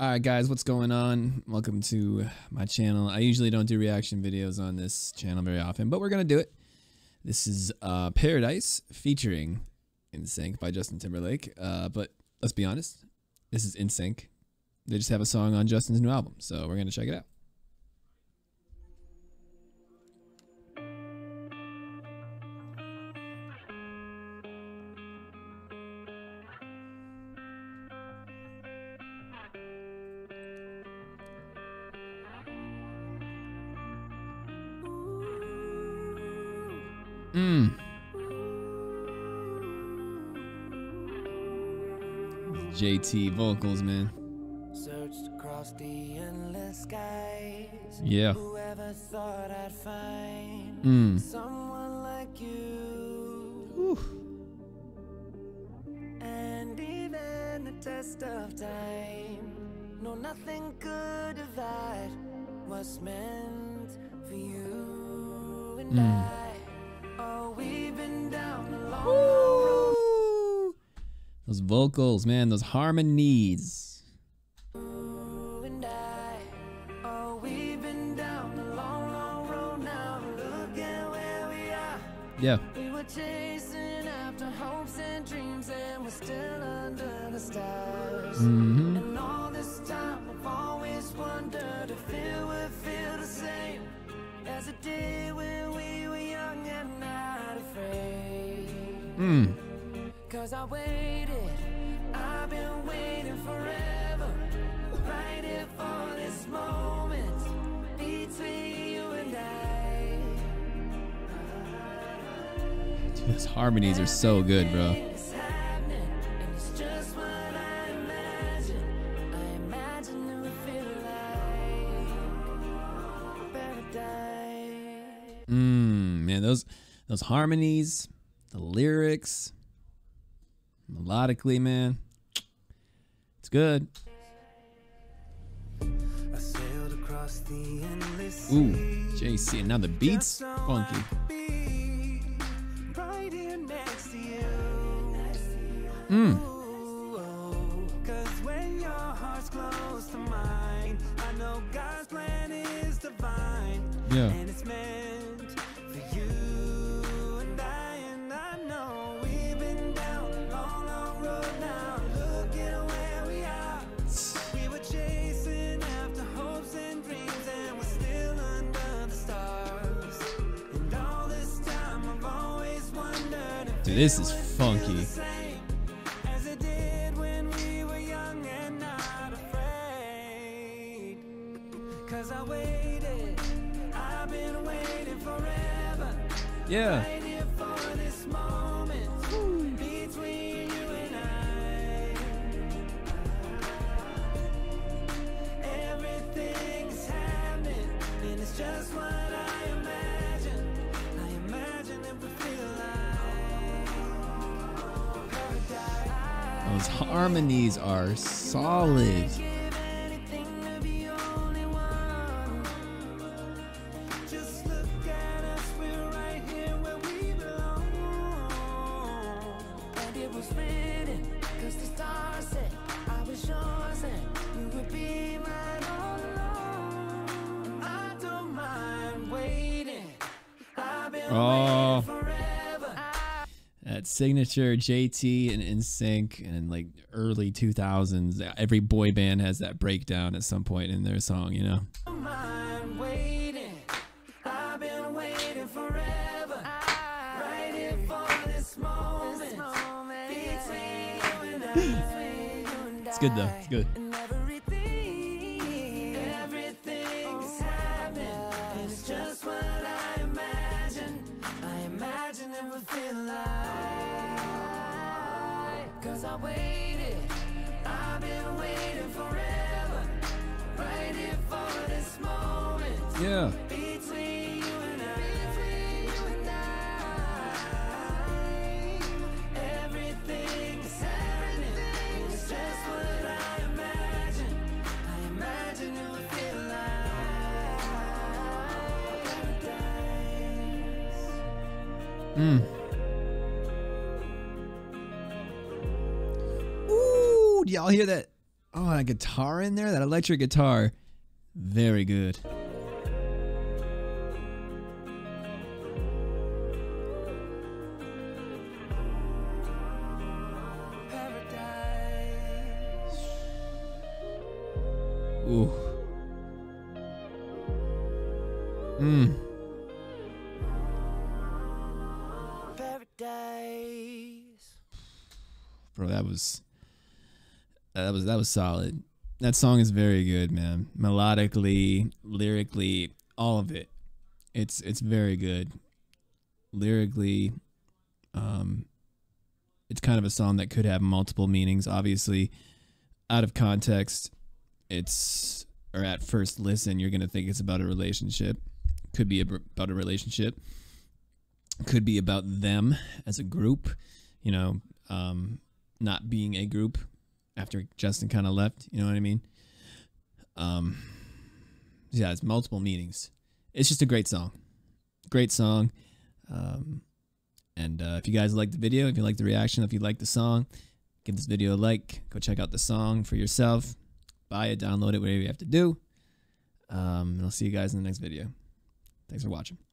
Alright guys, what's going on? Welcome to my channel. I usually don't do reaction videos on this channel very often, but we're gonna do it. This is uh, Paradise featuring NSYNC by Justin Timberlake. Uh, but let's be honest, this is NSYNC. They just have a song on Justin's new album, so we're gonna check it out. Mm. JT vocals, man. Searched across the endless skies. Yeah. Whoever thought I'd find Mm. someone like you. And even the test of time. No, nothing could divide what's meant for you and Mm. I. Oh, we've been down a long, long road. Woo! Those vocals, man, those harmonies. You and I, oh, we've been down a long, long road now. Look at where we are. Yeah. We were chasing after hopes and dreams, and we're still under the stars. hmm And all this time, I've always wondered if it would feel the same as it did Mm. Cause I waited, I've been waiting forever, right for this moment between you and I. Dude, those harmonies are so good, bro. It's happening, and it's just what I imagine. I imagine it would feel like paradise. Mm, man, those those harmonies, the lyrics, melodically, man, it's good. I sailed across the endless Ooh, JC, and now the beats funky. right here next to. Mm, Ooh, Dude, this is funky. feel Those harmonies are solid. Oh. That signature JT and NSYNC and like early 2000s. Every boy band has that breakdown at some point in their song, you know? don't mind waiting. I've been waiting forever. Right here for this moment. Between you and I. It's good though. It's good. Imagine it would feel like. Cause I waited. I've been waiting forever. Right here for this moment. Yeah. Mm. Ooh, do y'all hear that? Oh, that guitar in there, that electric guitar, very good. Ooh. Paradise. bro that was that was that was solid. That song is very good man. Melodically lyrically all of it. It's it's very good. Lyrically um it's kind of a song that could have multiple meanings. Obviously out of context it's or at first listen you're to think it's about a relationship. Could be about a relationship could be about them as a group you know um not being a group after Justin kind of left. You know what I mean? Um, yeah, it's multiple meanings. It's just a great song, great song. Um, and uh, if you guys like the video, if you like the reaction, if you like the song, give this video a like. Go check out the song for yourself. Buy it, download it, whatever you have to do. Um, and I'll see you guys in the next video. Thanks for watching.